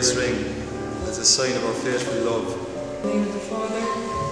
This ring as a sign of our faithful love.